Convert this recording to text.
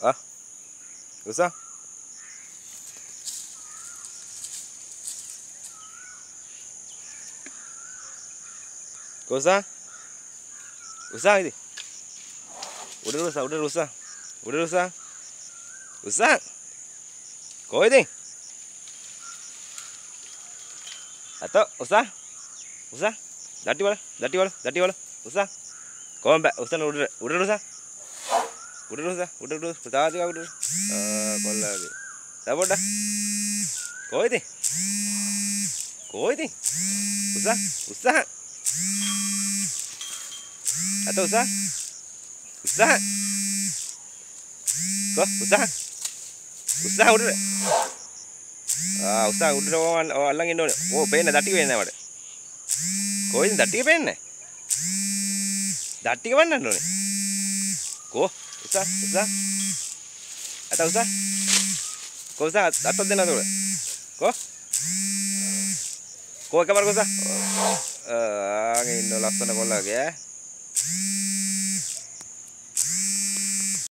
ආ උසා කොසා උසා ඉතින් උඩ උසා උඩ උසා උඩ උසා උසා කොහෙද අතෝ උසා උසා දටි වල දටි වල දටි වල උසා කොහොම බෑ උසන උඩ උඩ උසා උඩ උසා උඩ උඩ තාතික උඩ. ආ කොල්ලාගේ සපොඩ කොහෙද කොහෙද උසා උසා අත උසා උසා කො උසා උසා උඩ. ආ උසා උඩට ඕවන් අල්ලන් ඉන්න ඕනේ. ඕ පේන්නේ දටි වෙන්නේ නැහැ මට කොහෙන්ද දට්ටික පේන්නේ දට්ටික වන්නන්න ඕනේ. කෝ? උසා උසා අත උසා කෝ උසා අතක් දෙන්න උඩ කෝ කෝ එකපාර කොසා ආ ඉන්න ලස්සන කොල්ලාගේ ඈ